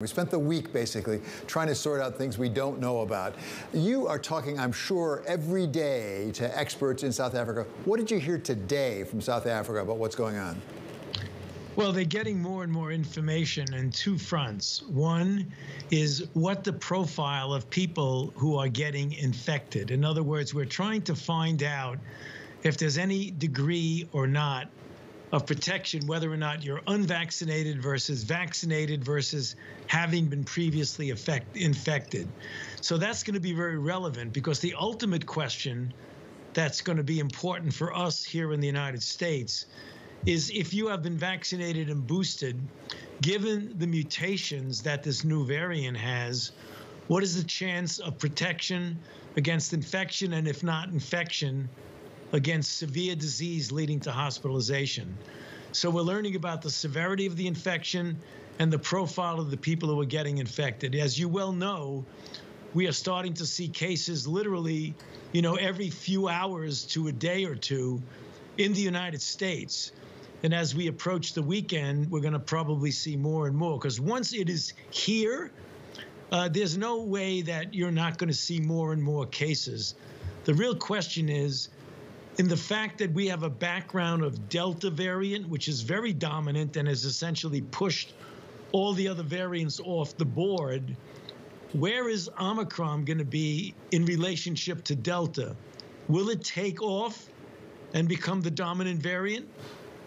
We spent the week basically trying to sort out things we don't know about. You are talking, I'm sure, every day to experts in South Africa. What did you hear today from South Africa about what's going on? Well, they're getting more and more information in two fronts. One is what the profile of people who are getting infected. In other words, we're trying to find out if there's any degree or not of protection, whether or not you're unvaccinated versus vaccinated versus having been previously effect, infected. So that's going to be very relevant because the ultimate question that's going to be important for us here in the United States is if you have been vaccinated and boosted, given the mutations that this new variant has, what is the chance of protection against infection and if not infection against severe disease leading to hospitalization. So we're learning about the severity of the infection and the profile of the people who are getting infected. As you well know, we are starting to see cases literally, you know, every few hours to a day or two in the United States. And as we approach the weekend, we're going to probably see more and more because once it is here, uh, there's no way that you're not going to see more and more cases. The real question is in the fact that we have a background of Delta variant, which is very dominant and has essentially pushed all the other variants off the board, where is Omicron going to be in relationship to Delta? Will it take off and become the dominant variant?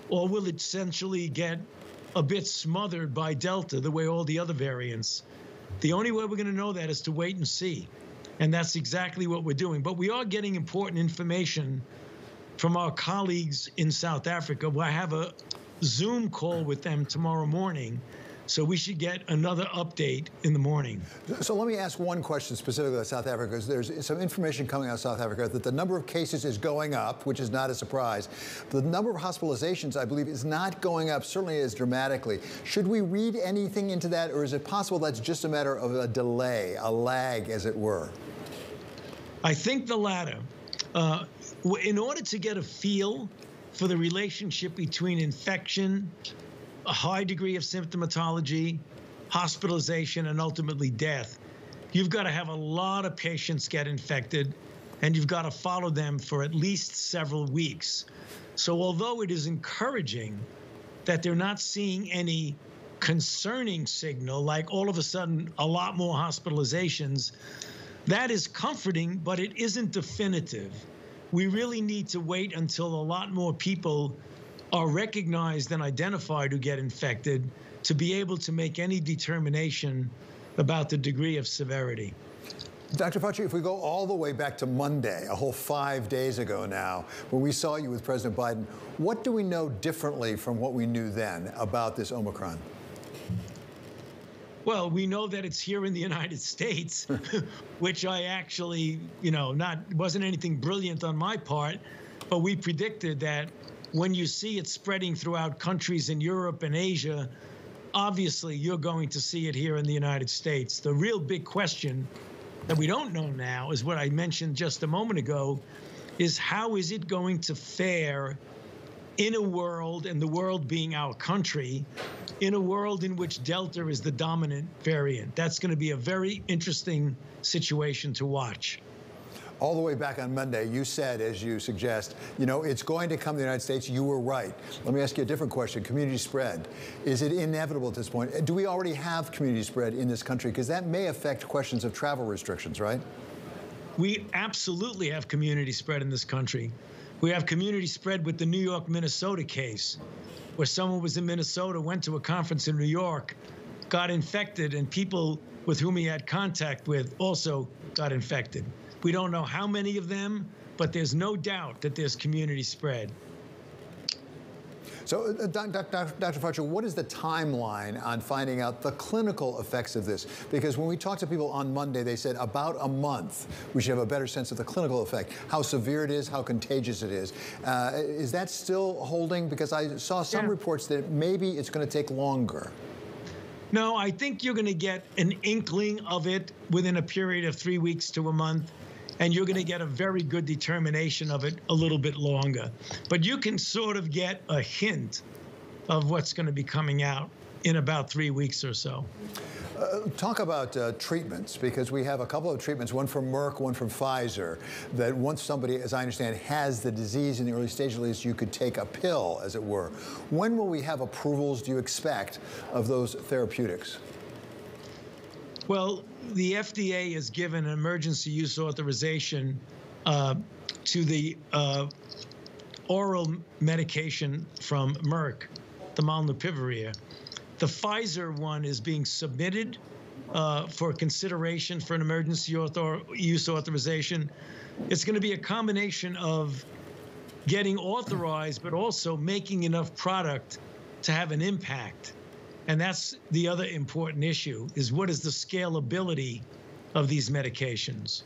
Or will it essentially get a bit smothered by Delta the way all the other variants? The only way we're going to know that is to wait and see. And that's exactly what we're doing. But we are getting important information from our colleagues in South Africa. We'll have a Zoom call with them tomorrow morning. So we should get another update in the morning. So let me ask one question specifically about South Africa, there's some information coming out of South Africa that the number of cases is going up, which is not a surprise. The number of hospitalizations, I believe, is not going up certainly as dramatically. Should we read anything into that, or is it possible that's just a matter of a delay, a lag, as it were? I think the latter. Uh, in order to get a feel for the relationship between infection, a high degree of symptomatology, hospitalization, and ultimately death, you've got to have a lot of patients get infected and you've got to follow them for at least several weeks. So, although it is encouraging that they're not seeing any concerning signal, like all of a sudden a lot more hospitalizations, that is comforting, but it isn't definitive we really need to wait until a lot more people are recognized and identified who get infected to be able to make any determination about the degree of severity. Dr. Fauci, if we go all the way back to Monday, a whole five days ago now, when we saw you with President Biden, what do we know differently from what we knew then about this Omicron? Well, we know that it's here in the United States, which I actually, you know, not wasn't anything brilliant on my part, but we predicted that when you see it spreading throughout countries in Europe and Asia, obviously you're going to see it here in the United States. The real big question that we don't know now is what I mentioned just a moment ago is how is it going to fare in a world, and the world being our country, in a world in which Delta is the dominant variant. That's going to be a very interesting situation to watch. All the way back on Monday, you said, as you suggest, you know, it's going to come to the United States. You were right. Let me ask you a different question. Community spread. Is it inevitable at this point? Do we already have community spread in this country? Because that may affect questions of travel restrictions, right? We absolutely have community spread in this country. We have community spread with the New York Minnesota case, where someone was in Minnesota, went to a conference in New York, got infected, and people with whom he had contact with also got infected. We don't know how many of them, but there's no doubt that there's community spread. So, uh, Dr. Fauci, what is the timeline on finding out the clinical effects of this? Because when we talked to people on Monday, they said about a month we should have a better sense of the clinical effect, how severe it is, how contagious it is. Uh, is that still holding? Because I saw some yeah. reports that maybe it's going to take longer. No, I think you're going to get an inkling of it within a period of three weeks to a month and you're going to get a very good determination of it a little bit longer. But you can sort of get a hint of what's going to be coming out in about three weeks or so. Uh, talk about uh, treatments because we have a couple of treatments, one from Merck, one from Pfizer, that once somebody, as I understand, has the disease in the early stage, at least you could take a pill, as it were. When will we have approvals, do you expect, of those therapeutics? Well, the FDA has given an emergency use authorization uh, to the uh, oral medication from Merck, the molnupiravir. The Pfizer one is being submitted uh, for consideration for an emergency author use authorization. It's going to be a combination of getting authorized, but also making enough product to have an impact. And that's the other important issue is what is the scalability of these medications?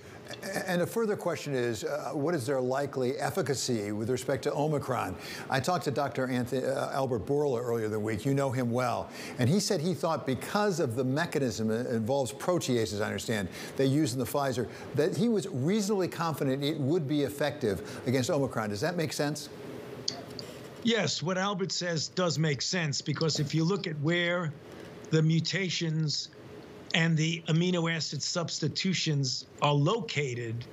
And a further question is, uh, what is their likely efficacy with respect to Omicron? I talked to Dr. Anthony, uh, Albert Bourla earlier the week. You know him well. And he said he thought because of the mechanism it involves proteases, I understand, they use in the Pfizer, that he was reasonably confident it would be effective against Omicron. Does that make sense? Yes, what Albert says does make sense because if you look at where the mutations and the amino acid substitutions are located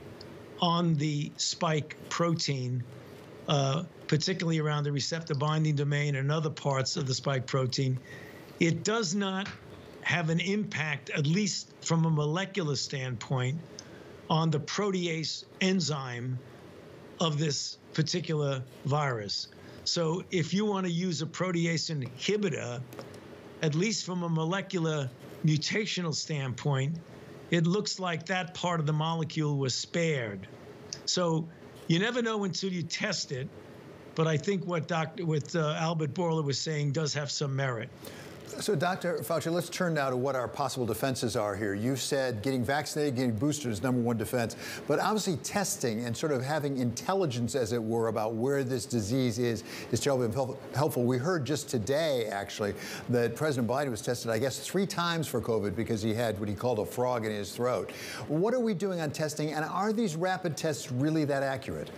on the spike protein, uh, particularly around the receptor binding domain and other parts of the spike protein, it does not have an impact, at least from a molecular standpoint, on the protease enzyme of this particular virus. So if you want to use a protease inhibitor, at least from a molecular mutational standpoint, it looks like that part of the molecule was spared. So you never know until you test it. But I think what Dr. with uh, Albert Bourla was saying does have some merit. So, Dr. Fauci, let's turn now to what our possible defenses are here. You said getting vaccinated, getting boosted is number one defense, but obviously testing and sort of having intelligence, as it were, about where this disease is is terribly helpful. We heard just today, actually, that President Biden was tested, I guess, three times for COVID because he had what he called a frog in his throat. What are we doing on testing, and are these rapid tests really that accurate?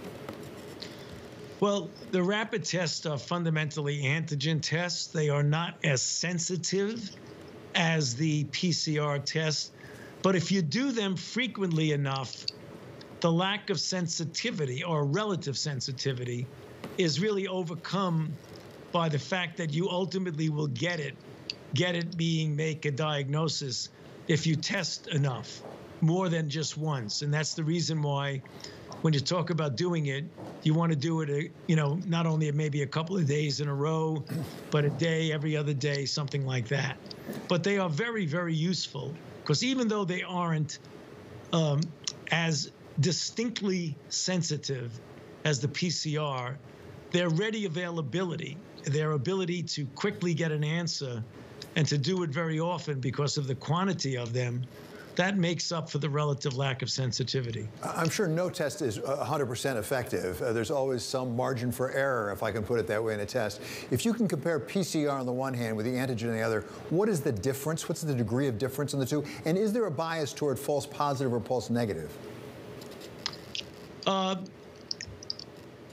Well, the rapid tests are fundamentally antigen tests. They are not as sensitive as the PCR tests. But if you do them frequently enough, the lack of sensitivity or relative sensitivity is really overcome by the fact that you ultimately will get it, get it being make a diagnosis if you test enough more than just once. And that's the reason why when you talk about doing it, you want to do it, uh, you know, not only maybe a couple of days in a row, but a day, every other day, something like that. But they are very, very useful because even though they aren't um, as distinctly sensitive as the PCR, their ready availability, their ability to quickly get an answer and to do it very often because of the quantity of them that makes up for the relative lack of sensitivity. I'm sure no test is 100% effective. Uh, there's always some margin for error, if I can put it that way, in a test. If you can compare PCR on the one hand with the antigen on the other, what is the difference? What's the degree of difference in the two? And is there a bias toward false positive or false negative? Uh,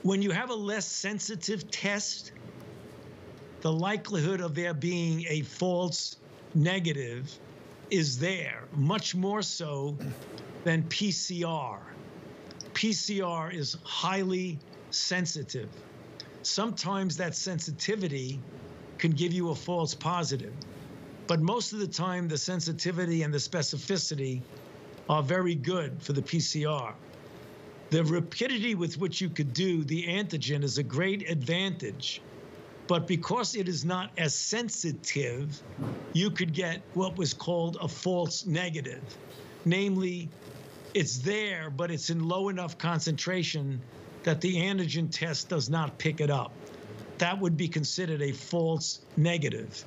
when you have a less sensitive test, the likelihood of there being a false negative is there, much more so than PCR. PCR is highly sensitive. Sometimes that sensitivity can give you a false positive, but most of the time, the sensitivity and the specificity are very good for the PCR. The rapidity with which you could do the antigen is a great advantage but because it is not as sensitive, you could get what was called a false negative. Namely, it's there, but it's in low enough concentration that the antigen test does not pick it up. That would be considered a false negative.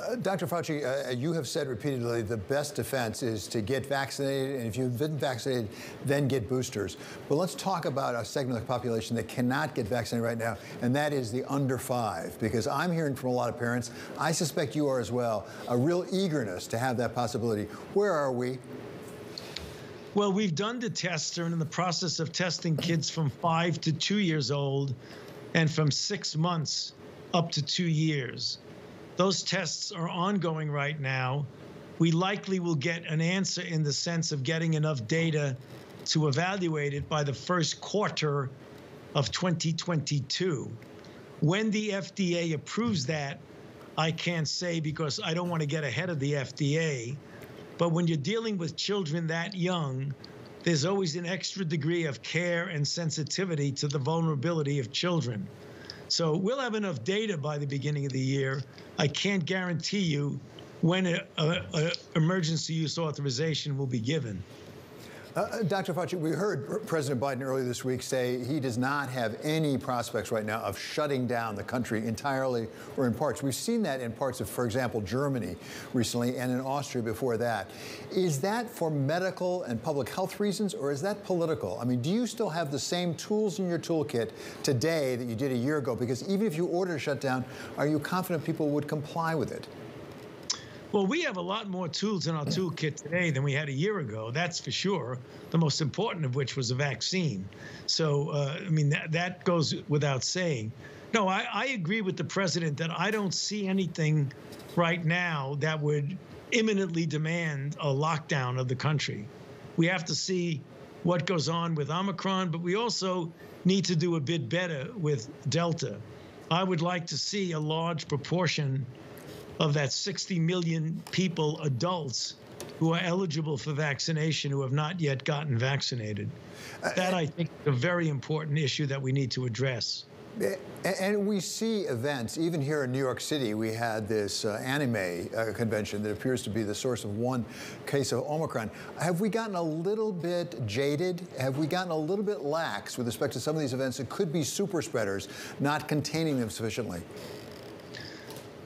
Uh, Dr. Fauci, uh, you have said repeatedly the best defense is to get vaccinated, and if you've been vaccinated, then get boosters. But let's talk about a segment of the population that cannot get vaccinated right now, and that is the under five. Because I'm hearing from a lot of parents, I suspect you are as well, a real eagerness to have that possibility. Where are we? Well, we've done the tests, and in the process of testing kids from five to two years old and from six months up to two years. Those tests are ongoing right now. We likely will get an answer in the sense of getting enough data to evaluate it by the first quarter of 2022. When the FDA approves that, I can't say because I don't want to get ahead of the FDA. But when you're dealing with children that young, there's always an extra degree of care and sensitivity to the vulnerability of children. So we'll have enough data by the beginning of the year. I can't guarantee you when an emergency use authorization will be given. Uh, uh Dr. Fauci, we heard President Biden earlier this week say he does not have any prospects right now of shutting down the country entirely or in parts. We've seen that in parts of, for example, Germany recently and in Austria before that. Is that for medical and public health reasons or is that political? I mean, do you still have the same tools in your toolkit today that you did a year ago? Because even if you order a shutdown, are you confident people would comply with it? Well, we have a lot more tools in our toolkit today than we had a year ago. That's for sure. The most important of which was a vaccine. So, uh, I mean, that, that goes without saying. No, I, I agree with the president that I don't see anything right now that would imminently demand a lockdown of the country. We have to see what goes on with Omicron, but we also need to do a bit better with Delta. I would like to see a large proportion of that 60 million people, adults, who are eligible for vaccination who have not yet gotten vaccinated. That, I think, is a very important issue that we need to address. And we see events, even here in New York City, we had this uh, anime uh, convention that appears to be the source of one case of Omicron. Have we gotten a little bit jaded? Have we gotten a little bit lax with respect to some of these events that could be super spreaders, not containing them sufficiently?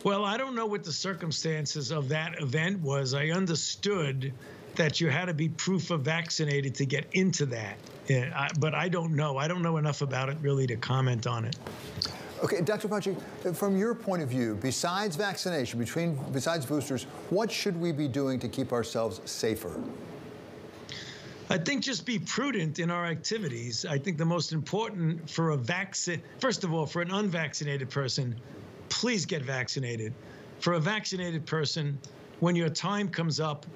Well, I don't know what the circumstances of that event was. I understood that you had to be proof of vaccinated to get into that. Yeah, but I don't know. I don't know enough about it really to comment on it. Okay, Dr. Fauci, from your point of view, besides vaccination, between besides boosters, what should we be doing to keep ourselves safer? I think just be prudent in our activities. I think the most important for a vaccine, first of all, for an unvaccinated person, please get vaccinated. For a vaccinated person, when your time comes up,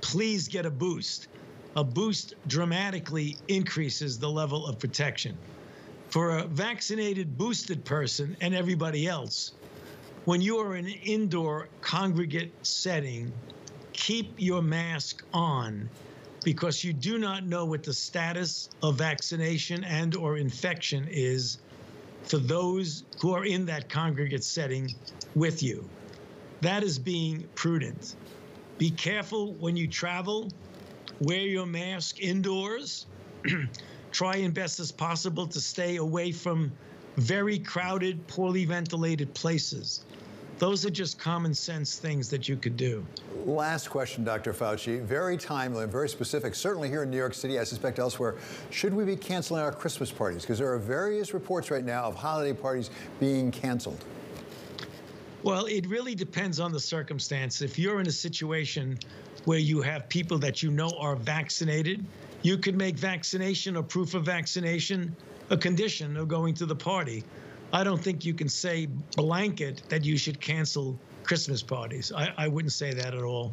please get a boost. A boost dramatically increases the level of protection. For a vaccinated, boosted person and everybody else, when you are in an indoor congregate setting, keep your mask on because you do not know what the status of vaccination and or infection is for those who are in that congregate setting with you. That is being prudent. Be careful when you travel. Wear your mask indoors. Try and best as possible to stay away from very crowded, poorly ventilated places. Those are just common sense things that you could do. Last question, Dr. Fauci. Very timely and very specific. Certainly here in New York City, I suspect elsewhere. Should we be canceling our Christmas parties? Because there are various reports right now of holiday parties being canceled. Well, it really depends on the circumstance. If you're in a situation where you have people that you know are vaccinated, you could make vaccination or proof of vaccination a condition of going to the party. I don't think you can say blanket that you should cancel Christmas parties. I, I wouldn't say that at all.